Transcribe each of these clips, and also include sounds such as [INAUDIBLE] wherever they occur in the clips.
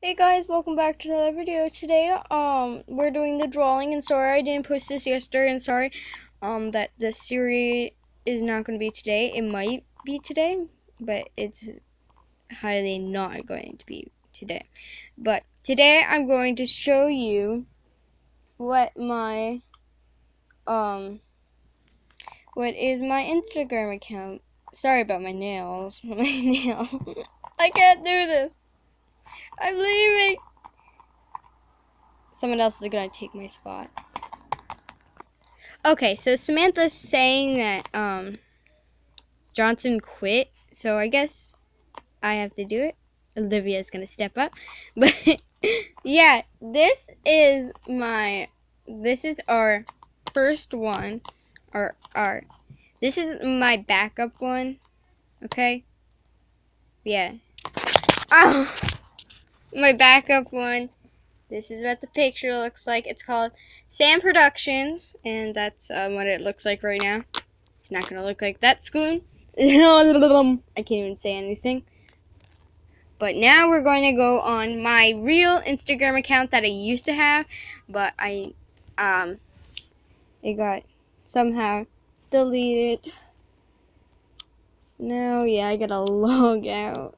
Hey guys, welcome back to another video. Today, um, we're doing the drawing, and sorry I didn't post this yesterday, and sorry, um, that the series is not going to be today. It might be today, but it's highly not going to be today. But today, I'm going to show you what my, um, what is my Instagram account. Sorry about my nails. [LAUGHS] My nail. [LAUGHS] I can't do this. I'm leaving. Someone else is gonna take my spot. Okay, so Samantha's saying that um Johnson quit, so I guess I have to do it. Olivia's gonna step up. [LAUGHS] But yeah, this is my this is our first one. Our our this is my backup one. Okay? Yeah. Oh my backup one. This is what the picture looks like. It's called Sam Productions, and that's um, what it looks like right now. It's not gonna look like that spoon. [LAUGHS] I can't even say anything. But now we're going to go on my real Instagram account that I used to have, but I, um, it got somehow deleted. Now, yeah, I gotta [LAUGHS] log out.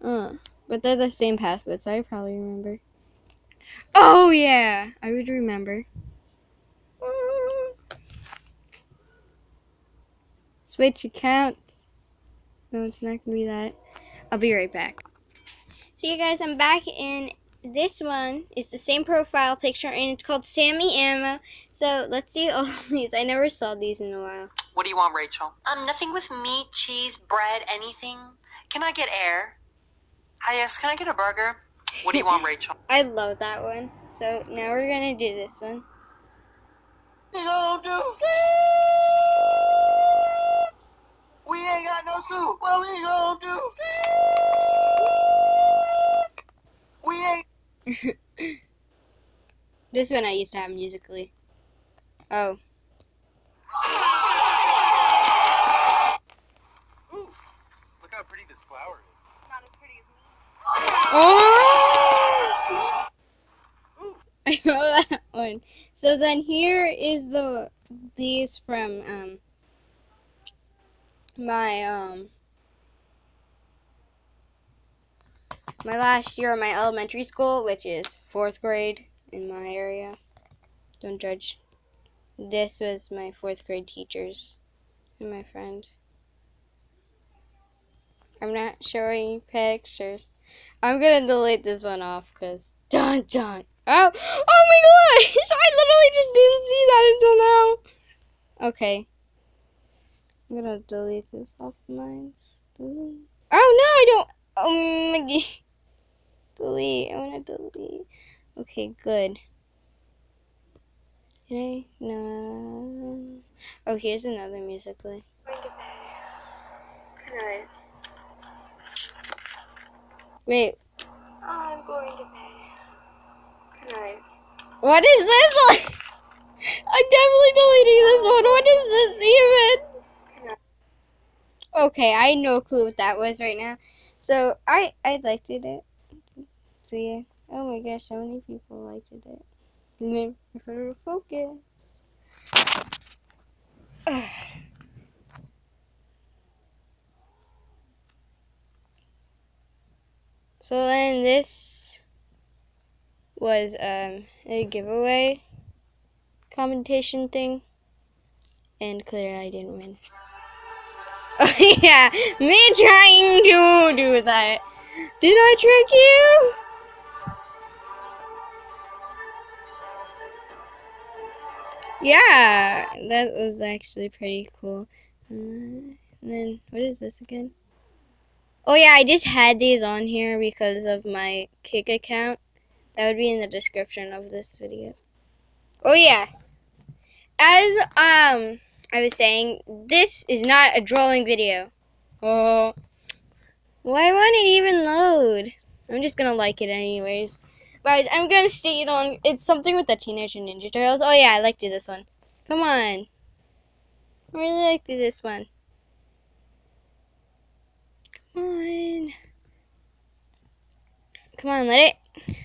Uh. But they're the same password, so I probably remember. Oh, yeah! I would remember. Switch account. No, it's not going to be that. I'll be right back. So, you guys, I'm back, and this one is the same profile picture, and it's called Sammie Ando. So, let's see all [LAUGHS] these. I never saw these in a while. What do you want, Rachel? Um, nothing with meat, cheese, bread, anything. Can I get air? Hi, yes, can I get a burger? What do you want, [LAUGHS] Rachel? I love that one. So, now we're going to do this one. We gon' do We ain't got no school. What we gon' do? We ain't. [LAUGHS] this one I used to have Musical.ly. Oh. Look how pretty this flower is. Not as pretty as me. Oh! I know that one. So then here is the these from um my um my last year of my elementary school, which is fourth grade in my area. Don't judge. This was my fourth grade teachers and my friend. I'm not showing pictures. I'm gonna delete this one off because dun dun. Oh, oh my gosh! [LAUGHS] I literally just didn't see that until now. Okay. I'm gonna delete this off mine. Delete. Oh no, I don't. Oh my god. Delete. I wanna delete. Okay, good. Can I? No. Oh, here's another Musical.ly. Good. Wait, I'm going to bed. Good night. what is this one? [LAUGHS] I'm definitely deleting this one. What is this even? Okay, I had no clue what that was right now. So I I liked it. So yeah. Oh my gosh, so many people liked it. Never focus. So then this was um, a giveaway commentation thing, and clearly I didn't win. Oh [LAUGHS] yeah, me trying to do that. Did I trick you? Yeah, that was actually pretty cool. Uh, and then what is this again? Oh yeah, I just had these on here because of my Kik account. That would be in the description of this video. Oh yeah. As um I was saying, this is not a drawing video. Oh. Why won't it even load? I'm just gonna like it anyways. But I'm gonna state it on it's something with the Teenage Ninja Turtles. Oh yeah, I like liked this one. Come on. I really like liked this one. Come on. Come on, let it.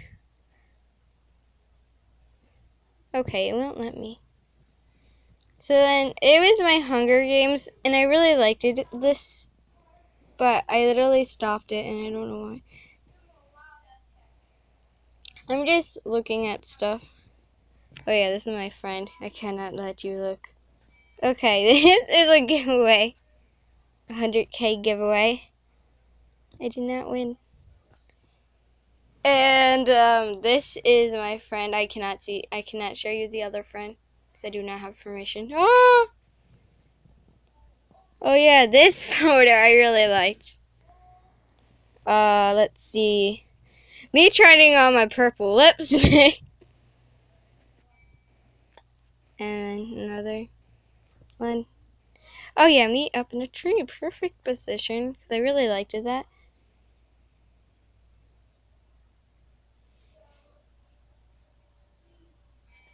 Okay, it won't let me. So then it was my Hunger Games, and I really liked it. This, but I literally stopped it, and I don't know why. I'm just looking at stuff. Oh yeah, this is my friend. I cannot let you look. Okay, [LAUGHS] this is a giveaway. 100k giveaway. I did not win. And um, this is my friend. I cannot see. I cannot show you the other friend because I do not have permission. Oh, [GASPS] oh yeah, this [LAUGHS] photo I really liked. Uh, let's see. Me trying on my purple [LAUGHS] lipstick. and another one. Oh yeah, me up in a tree, perfect position because I really liked it that.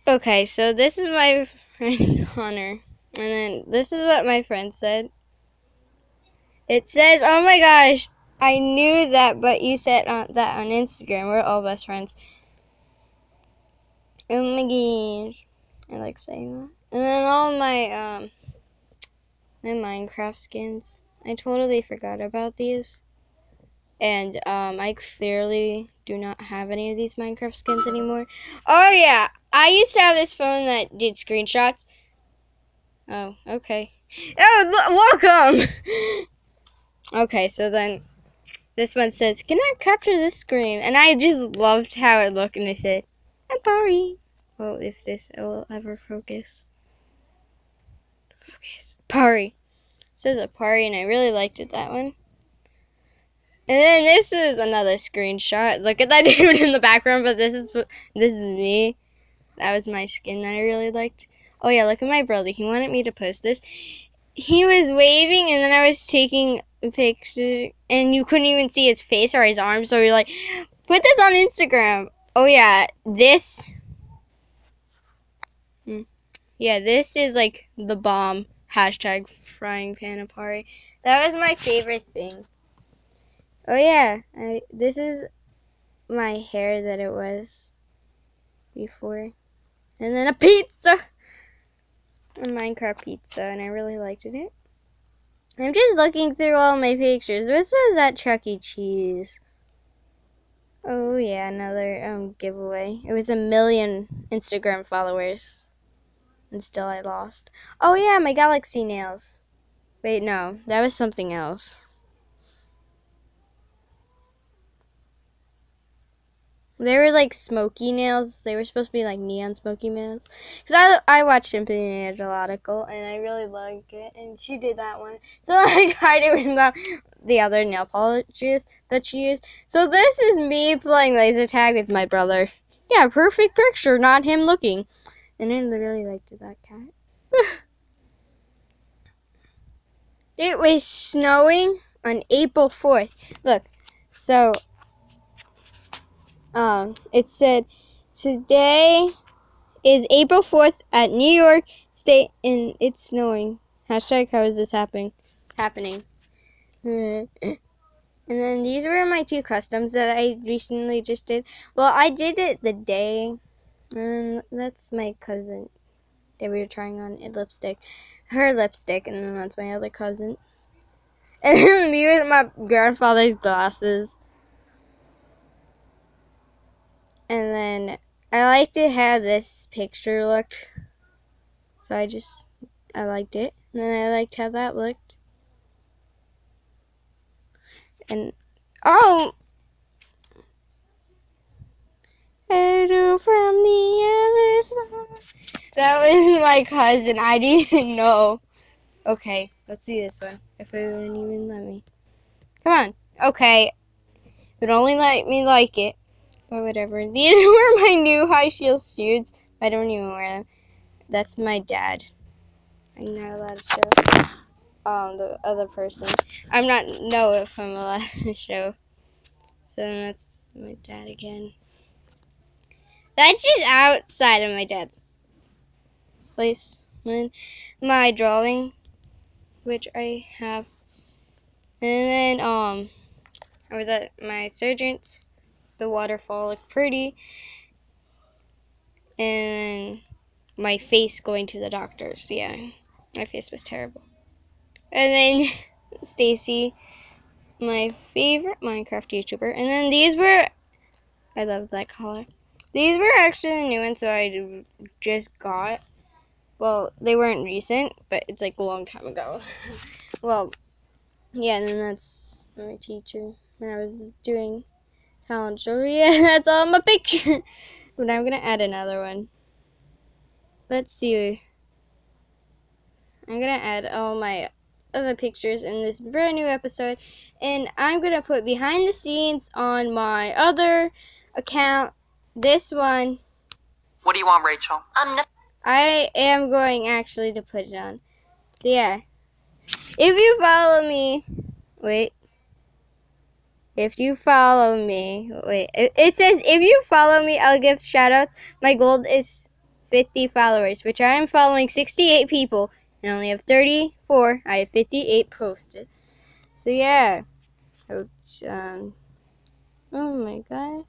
Okay, so this is my [LAUGHS] friend Connor. And then this is what my friend said. It says, "Oh my gosh, I knew that, but you said on, that on Instagram. We're all best friends." Oh my gosh, I like saying that. And then all my um my Minecraft skins. I totally forgot about these. And um, I clearly do not have any of these Minecraft skins anymore. Oh yeah, I used to have this phone that did screenshots. Oh, okay. Oh, welcome! [LAUGHS] okay, so then this one says, Can I capture this screen? And I just loved how it looked, and I said, I'm sorry. Well, if this will ever focus. Focus. Pari. It says a Pari, and I really liked it, that one. And then this is another screenshot. Look at that [LAUGHS] dude in the background, but this is this is me. That was my skin that I really liked. Oh yeah, look at my brother. He wanted me to post this. He was waving, and then I was taking a picture, and you couldn't even see his face or his arms. So you're like, put this on Instagram. Oh yeah, this. Hmm. Yeah, this is like the bomb. Hashtag frying pan apari. That was my favorite thing. Oh yeah, I, this is my hair that it was before. And then a pizza! A Minecraft pizza, and I really liked it. I'm just looking through all my pictures. This was at Chuck E. Cheese. Oh yeah, another um giveaway. It was a million Instagram followers. And still I lost. Oh yeah, my galaxy nails. Wait, no, that was something else. They were like smoky nails. They were supposed to be like neon smoky nails. Cause I I watched Simply Nailogical and I really like it. And she did that one, so [LAUGHS] I tried it with the, the other nail polishes that she used. So this is me playing laser tag with my brother. Yeah, perfect picture, not him looking. And I really liked that cat. [LAUGHS] it was snowing on April fourth. Look, so um, it said today is April 4th at New York State and it's snowing. Hashtag how is this happening? Happening. [LAUGHS] and then these were my two customs that I recently just did. Well, I did it the day. And that's my cousin that we were trying on a lipstick. Her lipstick, and then that's my other cousin. [LAUGHS] And then me with my grandfather's glasses. And then I like to have this picture looked. So I just, I liked it. And then I liked how that looked. And, oh! Hello from the other side. That was [LAUGHS] my cousin. I didn't [LAUGHS] know. Okay, let's do this one. If it wouldn't even let me. Come on. Okay. It would only let me like it. But whatever. [LAUGHS] These were my new high shield suits. I don't even wear them. That's my dad. I'm not allowed to show um the other person. I'm not know if I'm allowed [LAUGHS] to show. So that's my dad again. That's just outside of my dad's place. And my drawing, which I have. And then um I was at my surgeon's the waterfall look pretty. And my face going to the doctors. Yeah, my face was terrible. And then [LAUGHS] Stacy, my favorite Minecraft YouTuber. And then these were, I love that color. These were actually the new ones that I just got. Well, they weren't recent, but it's like a long time ago. [LAUGHS] well, yeah, and then that's my teacher when I was doing talent show. Yeah, that's all my picture. [LAUGHS] but I'm gonna add another one. Let's see. I'm gonna add all my other pictures in this brand new episode, and I'm gonna put behind the scenes on my other account. This one, What do you want, Rachel? I'm not. I am going actually to put it on. So yeah, if you follow me, wait. If you follow me, wait. It, says if you follow me, I'll give shoutouts. My goal is 50 followers, which I am following 68 people and only have 34. I have 58 posted. So yeah. Um. Oh my gosh.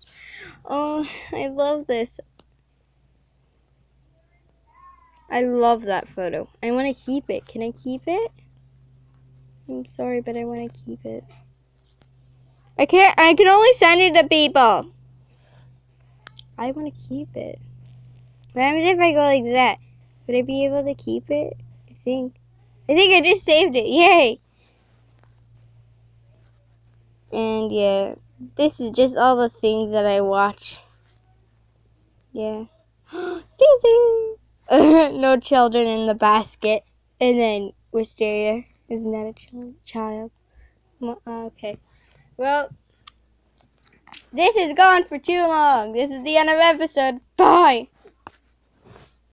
Oh, I love this. I love that photo. I want to keep it. Can I keep it? I'm sorry, but I want to keep it. I can't. I can only send it to people. I want to keep it. What happens if I go like that? Would I be able to keep it? I think. I think I just saved it. Yay! And yeah, this is just all the things that I watch. Yeah. [GASPS] Stacy! [LAUGHS] no children in the basket. And then Wisteria. Isn't that a ch- child? Okay. Well, this is gone for too long. This is the end of episode. Bye!